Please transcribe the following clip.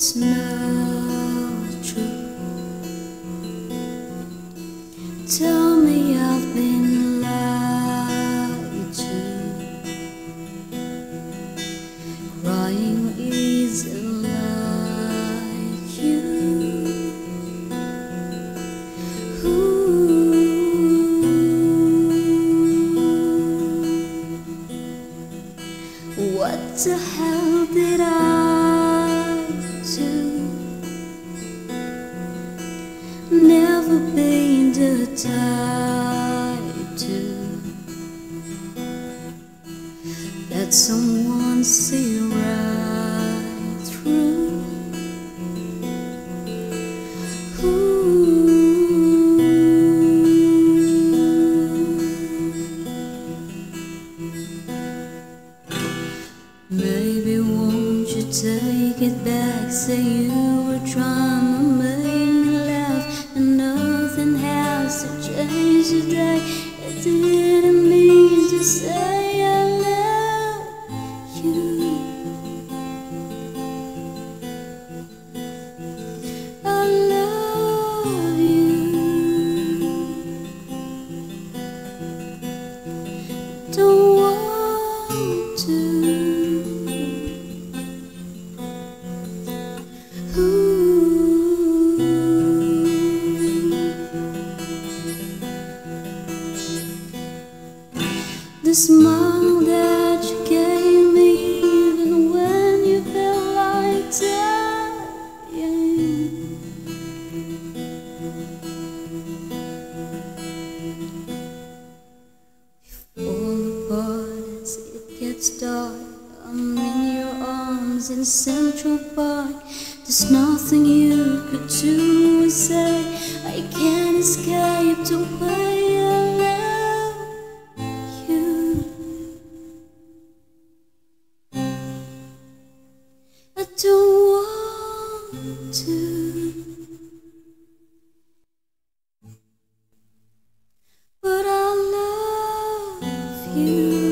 it's not true. Tell me I've been lied to. Crying isn't like you. Ooh. What the hell did I do? Never been the type to let someone see right through. Maybe won't you take it back? Say you were trying to make me laugh, and nothing has to change today. I didn't mean to say The smile that you gave me, even when you felt like dying. Fall apart as it gets dark in Central Park. There's nothing you could do or say. I can't escape the way I love you. I don't want to. But I love you.